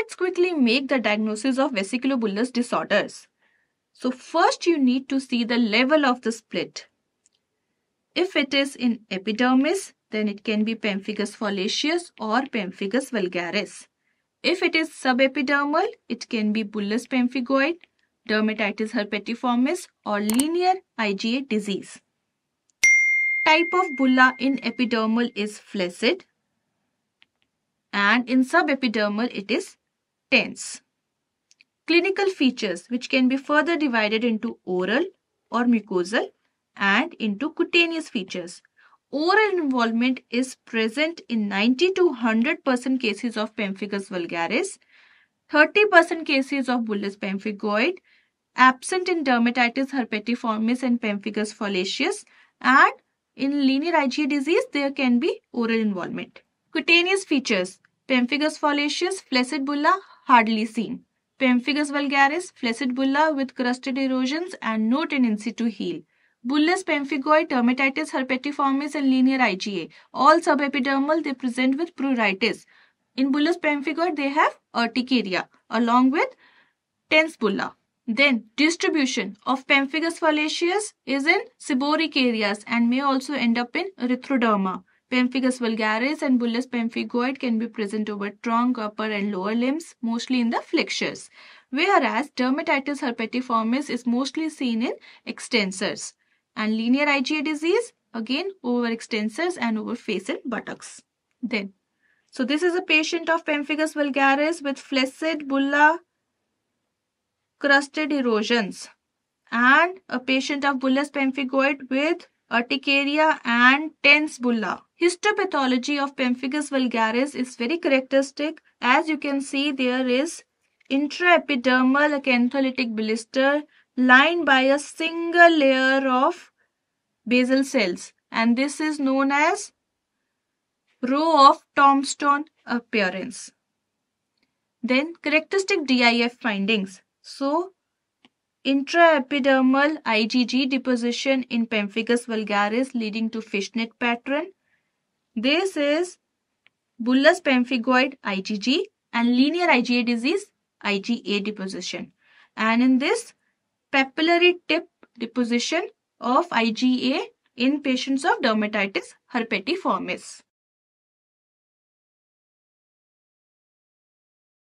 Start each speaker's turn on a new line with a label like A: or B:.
A: Let's quickly make the diagnosis of vesiculobullous disorders. So first you need to see the level of the split. If it is in epidermis, then it can be pemphigus foliaceus or pemphigus vulgaris. If it is subepidermal, it can be bullous pemphigoid, dermatitis herpetiformis or linear IgA disease. Type of bulla in epidermal is flaccid and in subepidermal it is tense. Clinical features which can be further divided into oral or mucosal and into cutaneous features. Oral involvement is present in 90 to 100% cases of pemphigus vulgaris, 30% cases of bullous pemphigoid, absent in dermatitis herpetiformis and pemphigus foliaceus, and in linear IgA disease, there can be oral involvement. Cutaneous features Pemphigus foliaceus, flaccid bulla, hardly seen. Pemphigus vulgaris, flaccid bulla with crusted erosions and no tendency to heal. Bullous pemphigoid, dermatitis herpetiformis and linear IgA. All subepidermal, they present with pruritus. In bullous pemphigoid, they have urticaria along with tense bulla. Then distribution of pemphigus foliaceus is in seborrheic areas and may also end up in erythroderma. Pemphigus vulgaris and bullous pemphigoid can be present over trunk, upper and lower limbs, mostly in the flexures. Whereas dermatitis herpetiformis is mostly seen in extensors. And linear IgA disease, again over extensors and over face and buttocks. Then, so this is a patient of pemphigus vulgaris with flaccid bulla crusted erosions and a patient of bullous pemphigoid with urticaria and tense bulla. Histopathology of pemphigus vulgaris is very characteristic. As you can see, there is intraepidermal acantholytic blister lined by a single layer of basal cells and this is known as row of tombstone appearance. Then characteristic DIF findings. So intraepidermal IgG deposition in pemphigus vulgaris leading to fishnet pattern this is bullous pemphigoid IgG and linear IgA disease IgA deposition. And in this papillary tip deposition of IgA in patients of dermatitis herpetiformis.